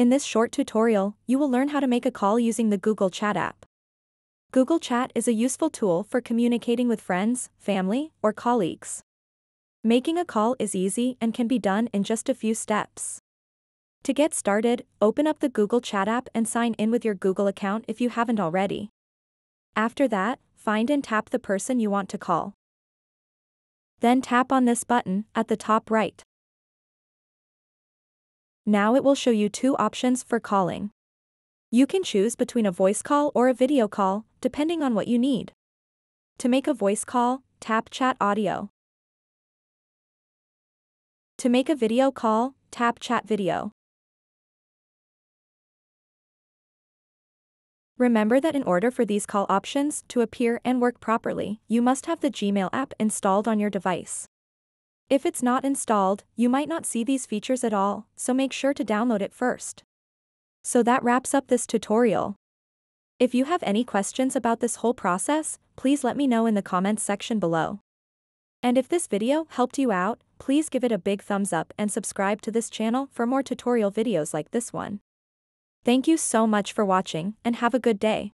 In this short tutorial, you will learn how to make a call using the Google Chat app. Google Chat is a useful tool for communicating with friends, family, or colleagues. Making a call is easy and can be done in just a few steps. To get started, open up the Google Chat app and sign in with your Google account if you haven't already. After that, find and tap the person you want to call. Then tap on this button at the top right. Now it will show you two options for calling. You can choose between a voice call or a video call, depending on what you need. To make a voice call, tap Chat Audio. To make a video call, tap Chat Video. Remember that in order for these call options to appear and work properly, you must have the Gmail app installed on your device. If it's not installed, you might not see these features at all, so make sure to download it first. So that wraps up this tutorial. If you have any questions about this whole process, please let me know in the comments section below. And if this video helped you out, please give it a big thumbs up and subscribe to this channel for more tutorial videos like this one. Thank you so much for watching and have a good day.